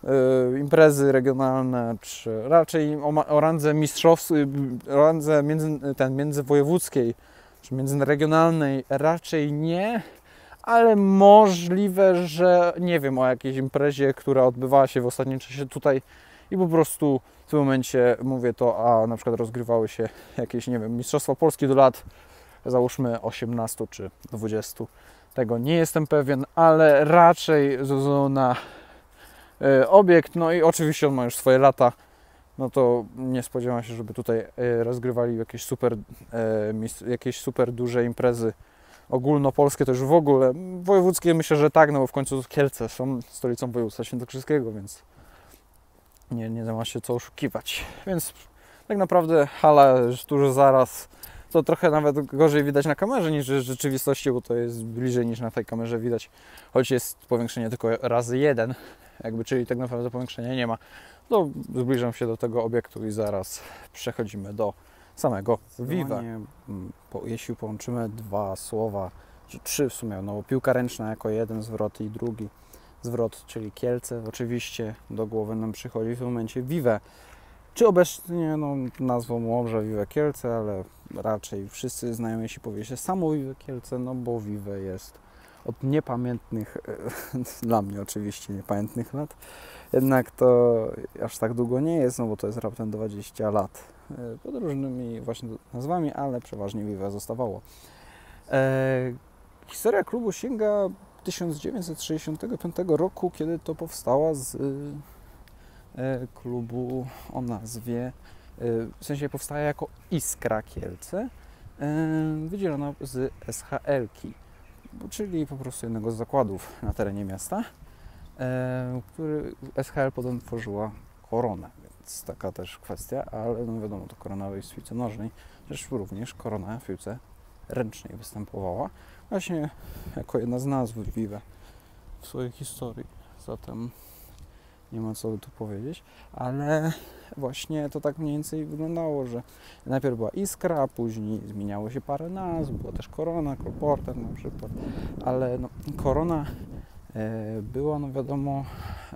e, imprezy regionalne, czy raczej o, o randze mistrzowskiej, o randze między, ten, międzywojewódzkiej, czy międzyregionalnej raczej nie, ale możliwe, że nie wiem o jakiejś imprezie, która odbywała się w ostatnim czasie tutaj i po prostu w tym momencie mówię to, a na przykład rozgrywały się jakieś, nie wiem, Mistrzostwa Polski do lat załóżmy 18 czy 20. Tego nie jestem pewien, ale raczej ze względu na e, obiekt, no i oczywiście on ma już swoje lata, no to nie spodziewam się, żeby tutaj e, rozgrywali jakieś super, e, jakieś super duże imprezy ogólnopolskie, już w ogóle. Wojewódzkie myślę, że tak, no bo w końcu Kielce są stolicą województwa świętokrzyskiego, więc nie, nie ma się co oszukiwać. Więc tak naprawdę hala już dużo zaraz to trochę nawet gorzej widać na kamerze niż w rzeczywistości, bo to jest bliżej niż na tej kamerze widać, choć jest powiększenie tylko razy jeden, jakby, czyli tak naprawdę powiększenia nie ma. To zbliżam się do tego obiektu i zaraz przechodzimy do samego Viva. Mm, jeśli połączymy dwa słowa, czy trzy w sumie, no piłka ręczna jako jeden zwrot i drugi zwrot, czyli Kielce, oczywiście do głowy nam przychodzi w momencie Vive. Czy obecnie no, nazwą Łobrze Vive Kielce, ale raczej wszyscy znają, jeśli powie się samo Vive Kielce, no bo Vive jest od niepamiętnych, dla mnie oczywiście niepamiętnych lat, jednak to aż tak długo nie jest, no bo to jest raptem 20 lat e, pod różnymi właśnie nazwami, ale przeważnie Vive zostawało. E, historia klubu sięga 1965 roku, kiedy to powstała z klubu o nazwie, e, w sensie powstaje jako Iskra Kielce, e, wydzielona z SHL-ki, czyli po prostu jednego z zakładów na terenie miasta, który SHL potem tworzyła koronę, więc taka też kwestia, ale no wiadomo, to korona w piłce nożnej, też również korona w piłce ręcznej występowała, właśnie jako jedna z nazw Vive w swojej historii. Zatem nie ma co tu powiedzieć, ale właśnie to tak mniej więcej wyglądało, że najpierw była Iskra, później zmieniało się parę nazw, była też Korona, Kolporter na przykład, ale no, Korona e, była, no wiadomo,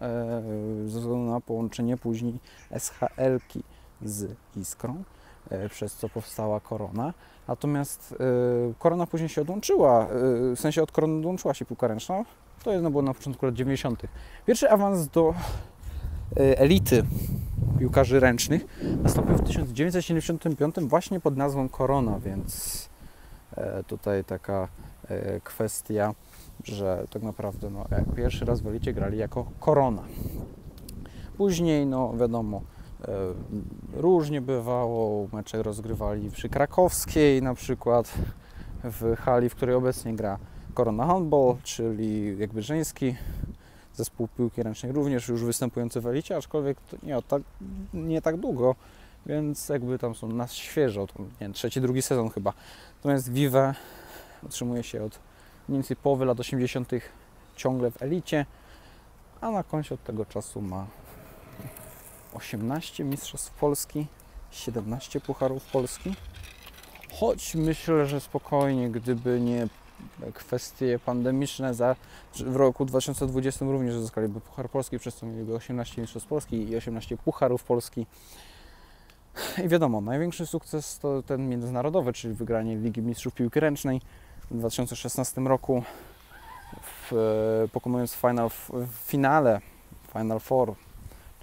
e, ze względu na połączenie później SHL-ki z Iskrą, e, przez co powstała Korona. Natomiast e, Korona później się odłączyła, e, w sensie od Korony odłączyła się piłka ręczna, to jedno było na początku lat 90. Pierwszy awans do e, elity piłkarzy ręcznych nastąpił w 1975 właśnie pod nazwą Korona, więc e, tutaj taka e, kwestia, że tak naprawdę no, pierwszy raz w elicie grali jako Korona. Później, no wiadomo, różnie bywało, mecze rozgrywali przy Krakowskiej na przykład, w hali, w której obecnie gra Korona Handball, czyli jakby żeński zespół piłki ręcznej, również już występujący w elicie, aczkolwiek nie, tak, nie tak długo, więc jakby tam są na świeżo, to, nie wiem, trzeci, drugi sezon chyba. Natomiast Vive utrzymuje się od mniej więcej połowy lat 80. ciągle w elicie, a na końcu od tego czasu ma 18 Mistrzostw Polski, 17 Pucharów Polski. Choć myślę, że spokojnie, gdyby nie kwestie pandemiczne, za, w roku 2020 również zyskaliby Puchar Polski, przez co mieliby 18 Mistrzostw Polski i 18 Pucharów Polski. I wiadomo, największy sukces to ten międzynarodowy, czyli wygranie Ligi Mistrzów Piłki Ręcznej w 2016 roku, w, pokonując final, w finale Final Four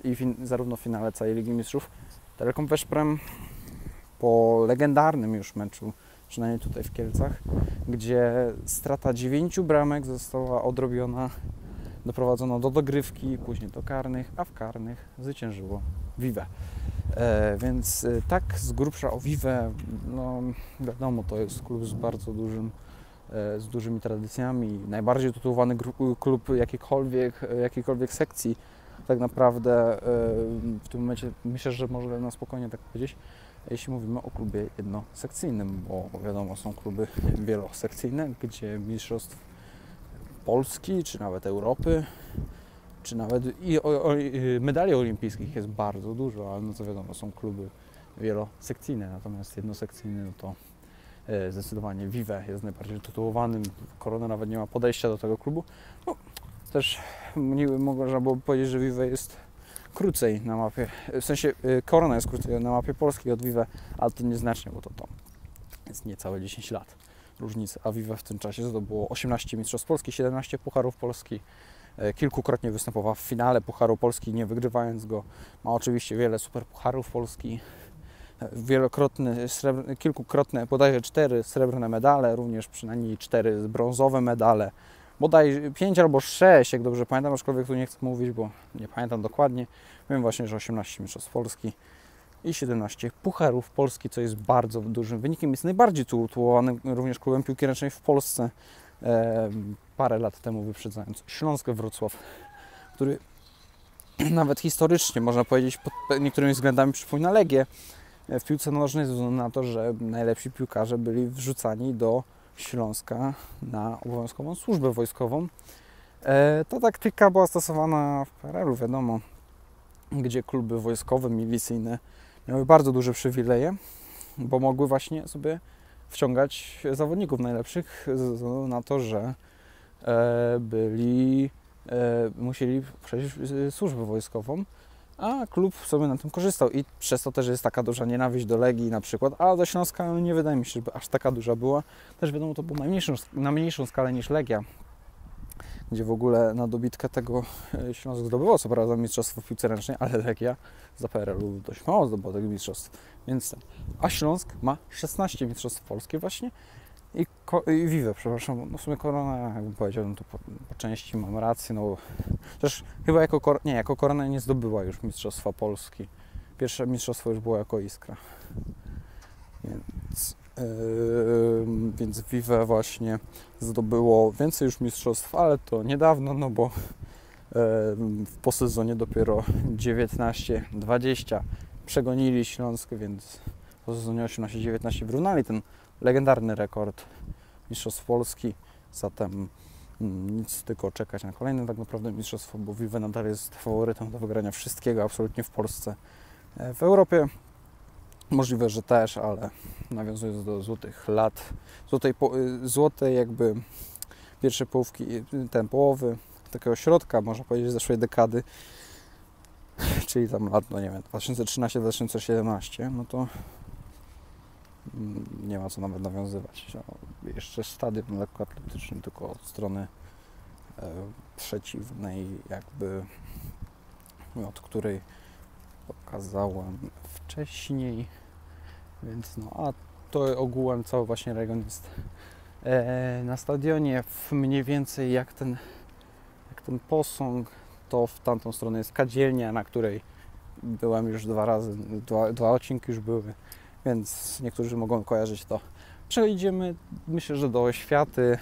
i fin, zarówno w finale całej Ligi Mistrzów Telekom Weszprem po legendarnym już meczu, przynajmniej tutaj w Kielcach, gdzie strata dziewięciu bramek została odrobiona, doprowadzono do dogrywki, później do karnych, a w karnych zwyciężyło Vive. E, więc e, tak z grubsza o Vive, no wiadomo, to jest klub z bardzo dużym e, z dużymi tradycjami, najbardziej tytułowany klub jakiejkolwiek, jakiejkolwiek sekcji tak naprawdę e, w tym momencie myślę, że można na spokojnie tak powiedzieć, jeśli mówimy o klubie jednosekcyjnym, bo wiadomo, są kluby wielosekcyjne, gdzie mistrzostw Polski, czy nawet Europy, czy nawet i o, o, medali olimpijskich jest bardzo dużo, ale no co wiadomo, są kluby wielosekcyjne, natomiast jednosekcyjny no to e, zdecydowanie Vive jest najbardziej tytułowanym. Korona nawet nie ma podejścia do tego klubu. No, też można byłoby powiedzieć, że Vive jest krócej na mapie, w sensie y, Korona jest krócej na mapie polskiej od Vive, ale to nieznacznie, bo to, to jest niecałe 10 lat różnicy, a Vive w tym czasie zdobyło 18 Mistrzostw Polski, 17 Pucharów Polski, e, kilkukrotnie występował w finale Pucharu Polski, nie wygrywając go. Ma oczywiście wiele super Pucharów Polski, e, wielokrotne, srebr, kilkukrotne, bodajże cztery srebrne medale, również przynajmniej cztery brązowe medale bodaj 5 albo 6, jak dobrze pamiętam, aczkolwiek tu nie chcę mówić, bo nie pamiętam dokładnie. Wiem właśnie, że 18 mistrzostw Polski i 17 pucharów Polski, co jest bardzo dużym wynikiem. Jest najbardziej tytułowany również klubem piłki ręcznej w Polsce. E, parę lat temu wyprzedzając Śląskę Wrocław, który nawet historycznie, można powiedzieć, pod niektórymi względami przypomina Legię w piłce nożnej, ze względu na to, że najlepsi piłkarze byli wrzucani do Śląska na obowiązkową służbę wojskową. E, ta taktyka była stosowana w PRL-u, wiadomo, gdzie kluby wojskowe, milicyjne miały bardzo duże przywileje, bo mogły właśnie sobie wciągać zawodników najlepszych ze względu na to, że e, byli, e, musieli przejść służbę wojskową a klub sobie na tym korzystał i przez to też jest taka duża nienawiść do Legii na przykład, a do Śląska nie wydaje mi się, żeby aż taka duża była. Też wiadomo, to było na mniejszą, na mniejszą skalę niż Legia, gdzie w ogóle na dobitkę tego e, Śląsk zdobyło co prawda mistrzostwo w piłce ręcznej, ale Legia za PRL-u dość mało zdobyła tego mistrzostw. Więc, a Śląsk ma 16 mistrzostw polskie właśnie i, i Vive, przepraszam, no w sumie Korona, jakbym powiedział, no to po, po, części mam rację, no też chyba jako, nie, jako Korona nie zdobyła już Mistrzostwa Polski. Pierwsze mistrzostwo już było jako Iskra. Więc, yy, więc Vive właśnie zdobyło więcej już mistrzostw, ale to niedawno, no bo yy, po sezonie dopiero 19-20 przegonili Śląsk, więc po sezonie 18-19 wyrównali ten legendarny rekord Mistrzostw Polski. Zatem mm, nic, tylko czekać na kolejne tak naprawdę mistrzostwo, bo Vive nadal jest faworytem do wygrania wszystkiego absolutnie w Polsce. E, w Europie możliwe, że też, ale nawiązując do złotych lat, złotej, y, złotej jakby pierwszej połówki, y, ten połowy, takiego środka, można powiedzieć, zeszłej dekady, czyli tam lat, no nie wiem, 2013-2017, no to nie ma co nawet nawiązywać. No, jeszcze stadion lekkoatletyczny, tylko od strony e, przeciwnej, jakby od której pokazałem wcześniej. Więc no, a to ogółem cały właśnie region jest e, na stadionie w mniej więcej jak ten, jak ten posąg, to w tamtą stronę jest kadzielnia, na której byłem już dwa razy, dwa, dwa odcinki już były więc niektórzy mogą kojarzyć to. Przejdziemy, myślę, że do oświaty,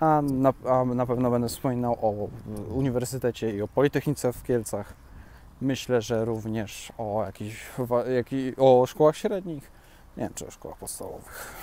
a na, a na pewno będę wspominał o Uniwersytecie i o Politechnice w Kielcach. Myślę, że również o jakichś, o szkołach średnich, nie wiem, czy o szkołach podstawowych.